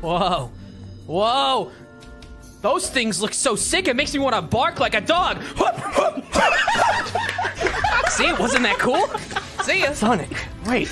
Whoa. Whoa. Those things look so sick, it makes me want to bark like a dog. See, wasn't that cool? See ya. Sonic, wait.